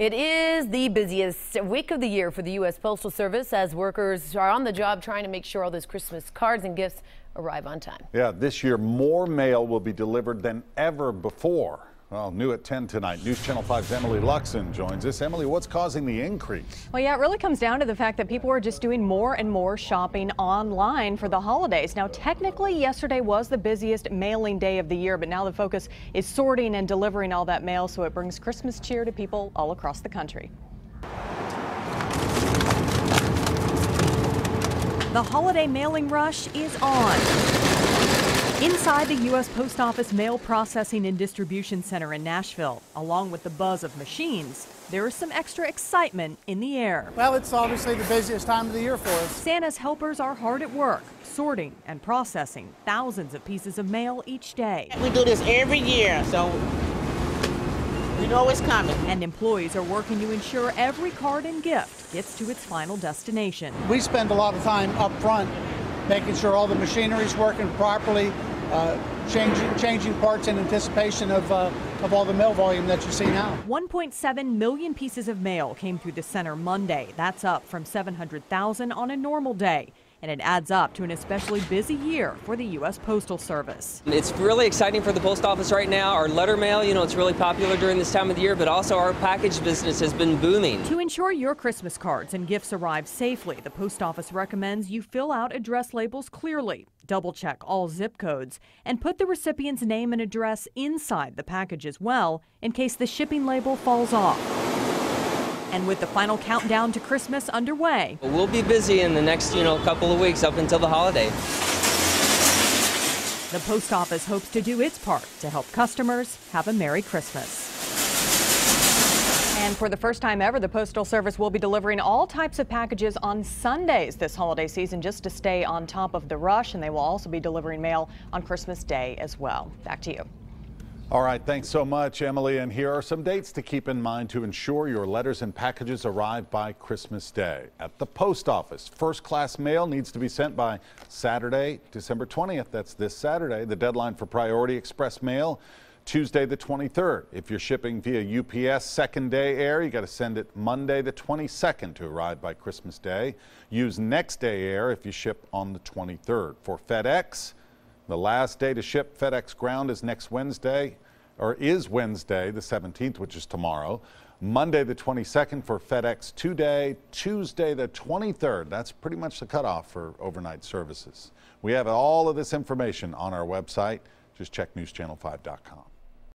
It is the busiest week of the year for the U.S. Postal Service as workers are on the job trying to make sure all those Christmas cards and gifts arrive on time. Yeah, this year more mail will be delivered than ever before. Well, new at 10 tonight, News Channel 5's Emily Luxen joins us. Emily, what's causing the increase? Well, yeah, it really comes down to the fact that people are just doing more and more shopping online for the holidays. Now, technically, yesterday was the busiest mailing day of the year, but now the focus is sorting and delivering all that mail so it brings Christmas cheer to people all across the country. The holiday mailing rush is on. Inside the U.S. Post Office Mail Processing and Distribution Center in Nashville, along with the buzz of machines, there is some extra excitement in the air. Well, it's obviously the busiest time of the year for us. Santa's helpers are hard at work, sorting and processing thousands of pieces of mail each day. We do this every year, so we know it's coming. And employees are working to ensure every card and gift gets to its final destination. We spend a lot of time up front making sure all the machinery is working properly, uh, changing, changing parts in anticipation of, uh, of all the mail volume that you see now. 1.7 million pieces of mail came through the center Monday. That's up from 700,000 on a normal day and it adds up to an especially busy year for the U.S. Postal Service. It's really exciting for the post office right now. Our letter mail, you know, it's really popular during this time of the year, but also our package business has been booming. To ensure your Christmas cards and gifts arrive safely, the post office recommends you fill out address labels clearly, double check all zip codes, and put the recipient's name and address inside the package as well in case the shipping label falls off. And with the final countdown to Christmas underway, we'll be busy in the next, you know, couple of weeks up until the holiday. The post office hopes to do its part to help customers have a Merry Christmas. And for the first time ever, the Postal Service will be delivering all types of packages on Sundays this holiday season just to stay on top of the rush. And they will also be delivering mail on Christmas Day as well. Back to you. All right, thanks so much, Emily. And here are some dates to keep in mind to ensure your letters and packages arrive by Christmas Day. At the post office, first class mail needs to be sent by Saturday, December 20th. That's this Saturday. The deadline for priority express mail, Tuesday the 23rd. If you're shipping via UPS second day air, you got to send it Monday the 22nd to arrive by Christmas Day. Use next day air if you ship on the 23rd. For FedEx, the last day to ship FedEx Ground is next Wednesday, or is Wednesday, the 17th, which is tomorrow. Monday, the 22nd for FedEx two day, Tuesday, the 23rd. That's pretty much the cutoff for overnight services. We have all of this information on our website. Just check newschannel5.com.